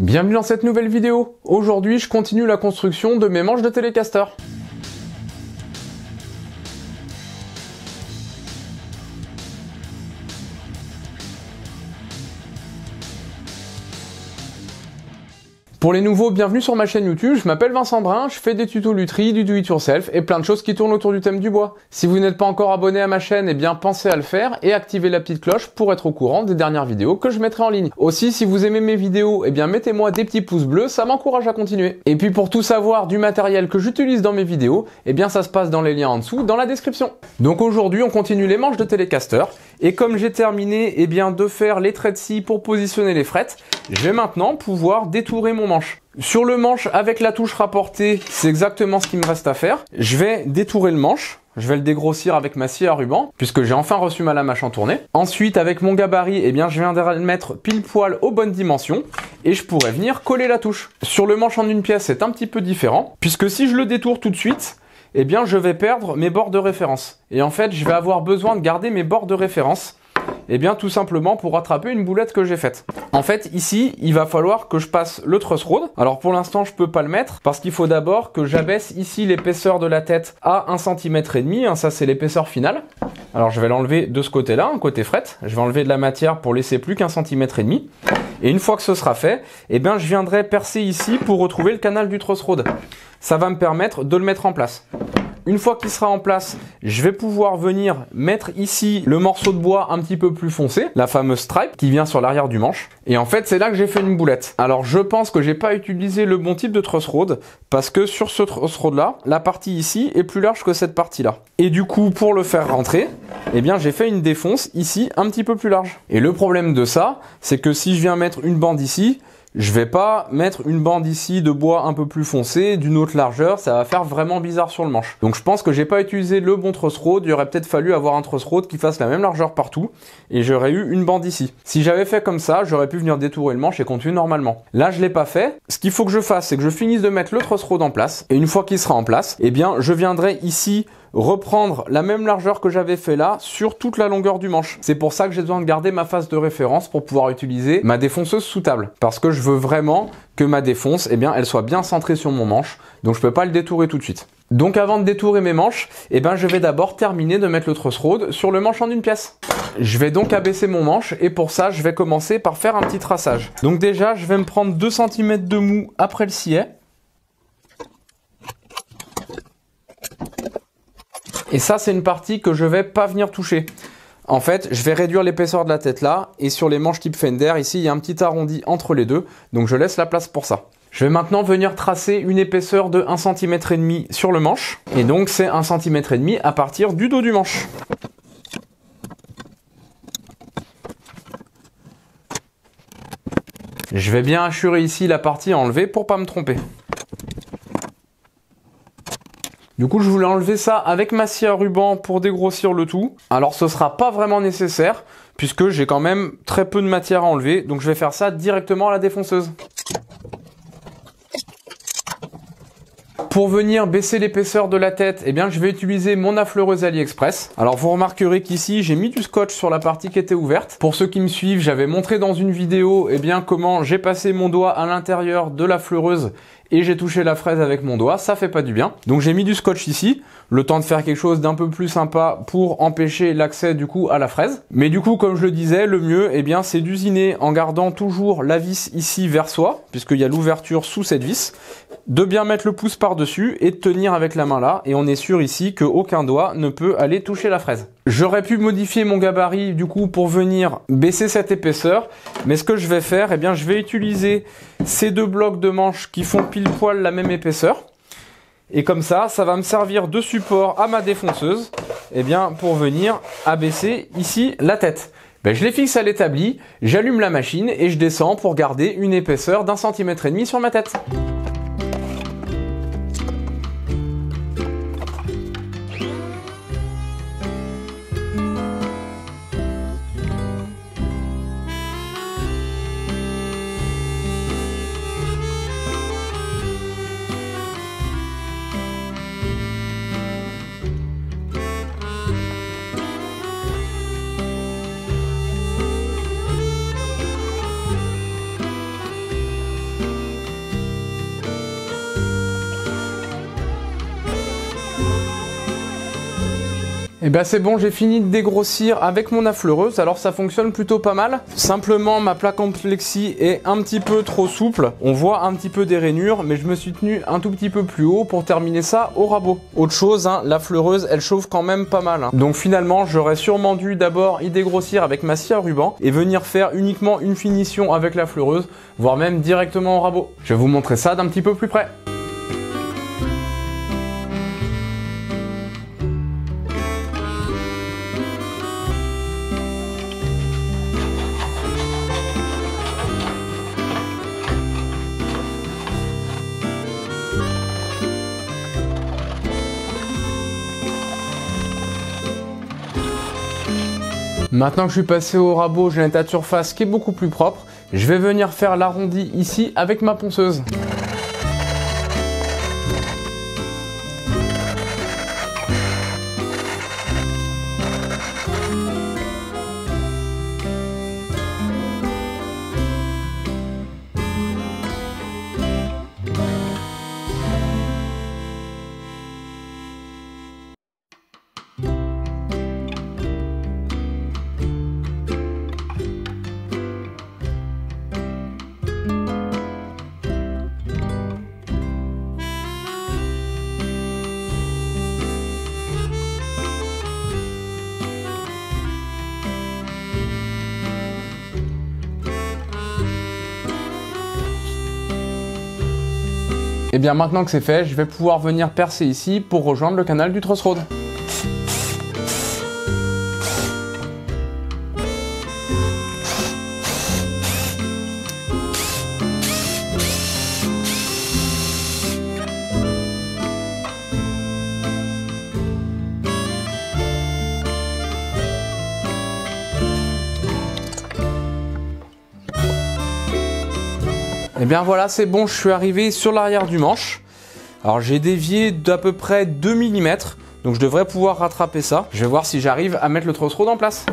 Bienvenue dans cette nouvelle vidéo. Aujourd'hui, je continue la construction de mes manches de télécaster. Pour les nouveaux, bienvenue sur ma chaîne YouTube, je m'appelle Vincent Brun, je fais des tutos lutherie, du do it yourself et plein de choses qui tournent autour du thème du bois. Si vous n'êtes pas encore abonné à ma chaîne, eh bien pensez à le faire et activez la petite cloche pour être au courant des dernières vidéos que je mettrai en ligne. Aussi, si vous aimez mes vidéos, eh bien mettez-moi des petits pouces bleus, ça m'encourage à continuer. Et puis pour tout savoir du matériel que j'utilise dans mes vidéos, eh bien ça se passe dans les liens en dessous, dans la description. Donc aujourd'hui, on continue les manches de télécaster et comme j'ai terminé eh bien, de faire les traits de scie pour positionner les frettes, je vais maintenant pouvoir détourer mon manche. Sur le manche avec la touche rapportée, c'est exactement ce qu'il me reste à faire. Je vais détourer le manche. Je vais le dégrossir avec ma scie à ruban, puisque j'ai enfin reçu ma lame à chantourner. Ensuite, avec mon gabarit, eh bien, je viens le mettre pile poil aux bonnes dimensions, et je pourrais venir coller la touche. Sur le manche en une pièce, c'est un petit peu différent, puisque si je le détourne tout de suite, eh bien, je vais perdre mes bords de référence. Et en fait, je vais avoir besoin de garder mes bords de référence eh bien tout simplement pour rattraper une boulette que j'ai faite. En fait ici il va falloir que je passe le truss rod. Alors pour l'instant je peux pas le mettre parce qu'il faut d'abord que j'abaisse ici l'épaisseur de la tête à 1 cm et demi, hein, ça c'est l'épaisseur finale. Alors je vais l'enlever de ce côté-là, un côté fret. Je vais enlever de la matière pour laisser plus qu'un centimètre et demi. Et une fois que ce sera fait, eh bien je viendrai percer ici pour retrouver le canal du truss rod. Ça va me permettre de le mettre en place. Une fois qu'il sera en place, je vais pouvoir venir mettre ici le morceau de bois un petit peu plus foncé, la fameuse stripe qui vient sur l'arrière du manche. Et en fait, c'est là que j'ai fait une boulette. Alors, je pense que j'ai pas utilisé le bon type de truss rod parce que sur ce truss rod là, la partie ici est plus large que cette partie là. Et du coup, pour le faire rentrer, eh bien, j'ai fait une défonce ici un petit peu plus large. Et le problème de ça, c'est que si je viens mettre une bande ici, je vais pas mettre une bande ici de bois un peu plus foncé, d'une autre largeur, ça va faire vraiment bizarre sur le manche. Donc je pense que j'ai pas utilisé le bon truss rod, il aurait peut-être fallu avoir un truss rod qui fasse la même largeur partout, et j'aurais eu une bande ici. Si j'avais fait comme ça, j'aurais pu venir détourer le manche et continuer normalement. Là, je l'ai pas fait. Ce qu'il faut que je fasse, c'est que je finisse de mettre le truss rod en place, et une fois qu'il sera en place, eh bien, je viendrai ici reprendre la même largeur que j'avais fait là sur toute la longueur du manche. C'est pour ça que j'ai besoin de garder ma phase de référence pour pouvoir utiliser ma défonceuse sous table. Parce que je veux vraiment que ma défonce, eh bien, elle soit bien centrée sur mon manche. Donc je peux pas le détourer tout de suite. Donc avant de détourer mes manches, eh ben, je vais d'abord terminer de mettre le truss rod sur le manche en une pièce. Je vais donc abaisser mon manche et pour ça, je vais commencer par faire un petit traçage. Donc déjà, je vais me prendre 2 cm de mou après le sillet. Et ça, c'est une partie que je vais pas venir toucher. En fait, je vais réduire l'épaisseur de la tête là, et sur les manches type Fender, ici, il y a un petit arrondi entre les deux, donc je laisse la place pour ça. Je vais maintenant venir tracer une épaisseur de 1 cm sur le manche, et donc c'est 1 cm à partir du dos du manche. Je vais bien assurer ici la partie enlevée pour pas me tromper. Du coup, je voulais enlever ça avec ma scie à ruban pour dégrossir le tout. Alors, ce sera pas vraiment nécessaire puisque j'ai quand même très peu de matière à enlever. Donc, je vais faire ça directement à la défonceuse. Pour venir baisser l'épaisseur de la tête, eh bien, je vais utiliser mon affleureuse AliExpress. Alors, vous remarquerez qu'ici, j'ai mis du scotch sur la partie qui était ouverte. Pour ceux qui me suivent, j'avais montré dans une vidéo, eh bien, comment j'ai passé mon doigt à l'intérieur de la fleureuse et j'ai touché la fraise avec mon doigt, ça fait pas du bien. Donc j'ai mis du scotch ici, le temps de faire quelque chose d'un peu plus sympa pour empêcher l'accès du coup à la fraise. Mais du coup, comme je le disais, le mieux, eh bien, c'est d'usiner en gardant toujours la vis ici vers soi, puisqu'il y a l'ouverture sous cette vis, de bien mettre le pouce par-dessus et de tenir avec la main là, et on est sûr ici qu'aucun doigt ne peut aller toucher la fraise. J'aurais pu modifier mon gabarit du coup pour venir baisser cette épaisseur, mais ce que je vais faire, eh bien, je vais utiliser ces deux blocs de manches qui font pile poil la même épaisseur. Et comme ça, ça va me servir de support à ma défonceuse, eh bien, pour venir abaisser ici la tête. Ben, je les fixe à l'établi, j'allume la machine et je descends pour garder une épaisseur d'un centimètre et demi sur ma tête. Et eh ben c'est bon, j'ai fini de dégrossir avec mon affleureuse, alors ça fonctionne plutôt pas mal. Simplement ma plaque en plexi est un petit peu trop souple, on voit un petit peu des rainures, mais je me suis tenu un tout petit peu plus haut pour terminer ça au rabot. Autre chose, hein, la fleureuse elle chauffe quand même pas mal. Hein. Donc finalement j'aurais sûrement dû d'abord y dégrossir avec ma scie à ruban et venir faire uniquement une finition avec la fleureuse, voire même directement au rabot. Je vais vous montrer ça d'un petit peu plus près. Maintenant que je suis passé au rabot, j'ai un de surface qui est beaucoup plus propre. Je vais venir faire l'arrondi ici avec ma ponceuse. Et eh bien maintenant que c'est fait, je vais pouvoir venir percer ici pour rejoindre le canal du Truss Road. Et eh bien voilà, c'est bon, je suis arrivé sur l'arrière du manche. Alors j'ai dévié d'à peu près 2 mm, donc je devrais pouvoir rattraper ça. Je vais voir si j'arrive à mettre le truss rod en place.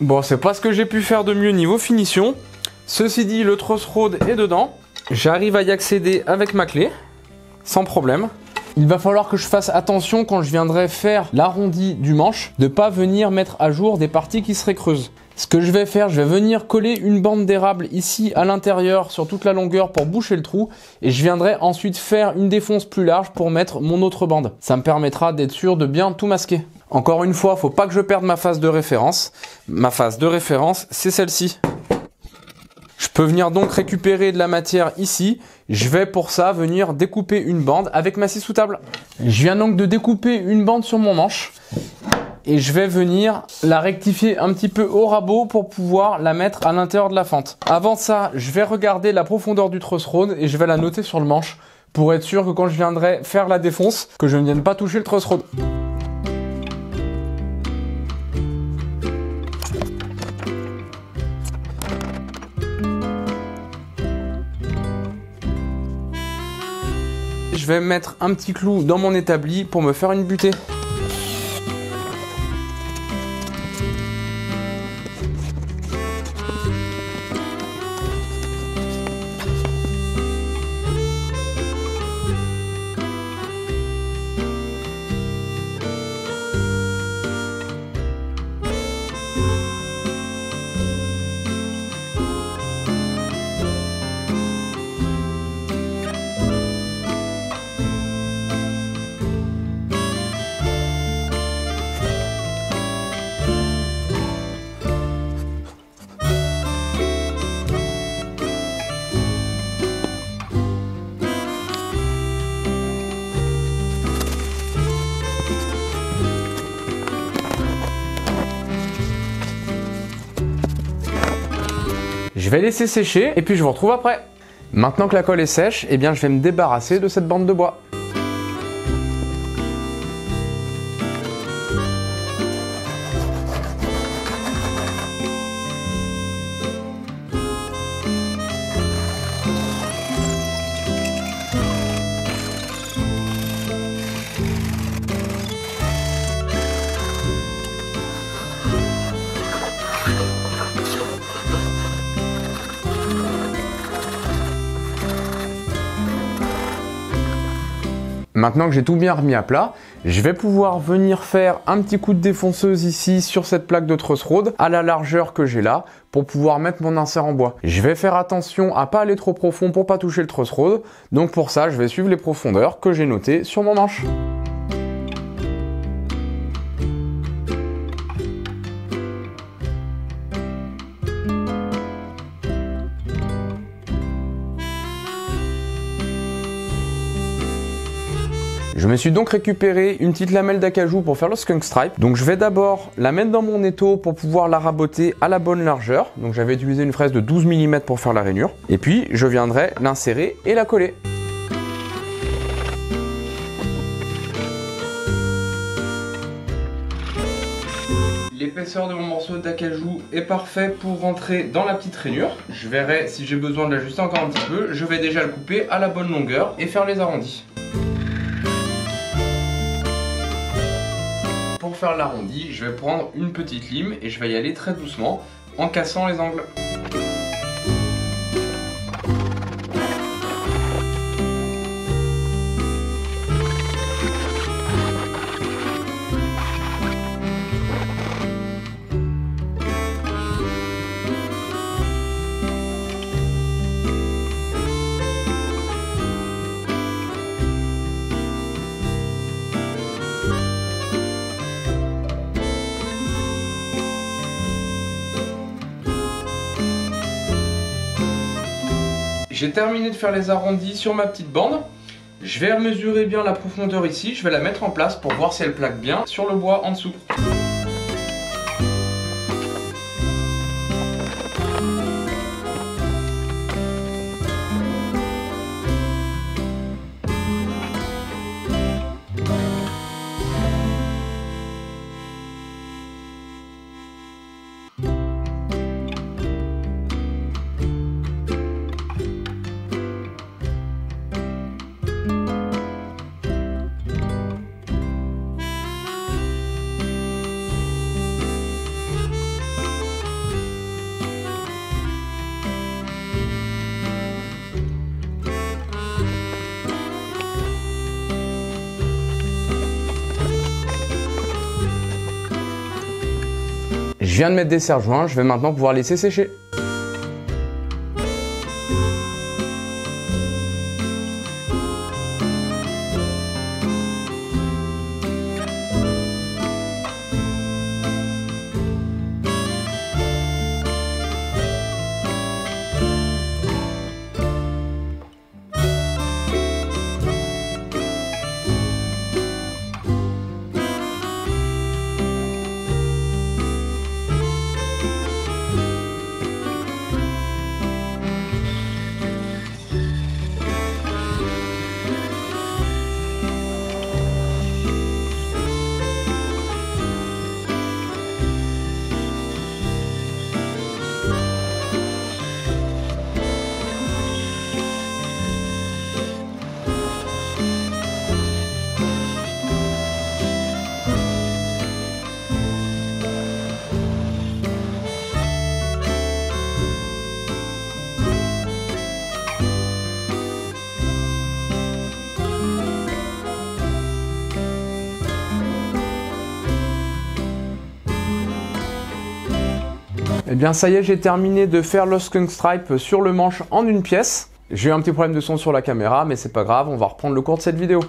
Bon, c'est pas ce que j'ai pu faire de mieux niveau finition. Ceci dit, le truss rod est dedans. J'arrive à y accéder avec ma clé, sans problème. Il va falloir que je fasse attention quand je viendrai faire l'arrondi du manche, de pas venir mettre à jour des parties qui seraient creuses. Ce que je vais faire, je vais venir coller une bande d'érable ici à l'intérieur sur toute la longueur pour boucher le trou et je viendrai ensuite faire une défonce plus large pour mettre mon autre bande. Ça me permettra d'être sûr de bien tout masquer. Encore une fois, faut pas que je perde ma phase de référence. Ma phase de référence, c'est celle-ci. Je peux venir donc récupérer de la matière ici. Je vais pour ça venir découper une bande avec ma scie sous table. Je viens donc de découper une bande sur mon manche et je vais venir la rectifier un petit peu au rabot pour pouvoir la mettre à l'intérieur de la fente. Avant ça, je vais regarder la profondeur du truss et je vais la noter sur le manche pour être sûr que quand je viendrai faire la défonce, que je ne vienne pas toucher le truss. Vais mettre un petit clou dans mon établi pour me faire une butée. Je vais laisser sécher et puis je vous retrouve après. Maintenant que la colle est sèche, eh bien je vais me débarrasser de cette bande de bois. Maintenant que j'ai tout bien remis à plat, je vais pouvoir venir faire un petit coup de défonceuse ici sur cette plaque de truss rod à la largeur que j'ai là pour pouvoir mettre mon insert en bois. Je vais faire attention à pas aller trop profond pour pas toucher le truss rod. Donc pour ça, je vais suivre les profondeurs que j'ai notées sur mon manche. Me suis donc récupéré une petite lamelle d'acajou pour faire le skunk stripe. Donc je vais d'abord la mettre dans mon étau pour pouvoir la raboter à la bonne largeur. Donc j'avais utilisé une fraise de 12 mm pour faire la rainure. Et puis je viendrai l'insérer et la coller. L'épaisseur de mon morceau d'acajou est parfait pour rentrer dans la petite rainure. Je verrai si j'ai besoin de l'ajuster encore un petit peu. Je vais déjà le couper à la bonne longueur et faire les arrondis. Pour faire l'arrondi, je vais prendre une petite lime et je vais y aller très doucement en cassant les angles. J'ai terminé de faire les arrondis sur ma petite bande. Je vais mesurer bien la profondeur ici, je vais la mettre en place pour voir si elle plaque bien sur le bois en dessous. Je viens de mettre des serre-joints, je vais maintenant pouvoir laisser sécher. Eh bien ça y est, j'ai terminé de faire le skunk stripe sur le manche en une pièce. J'ai eu un petit problème de son sur la caméra, mais c'est pas grave, on va reprendre le cours de cette vidéo.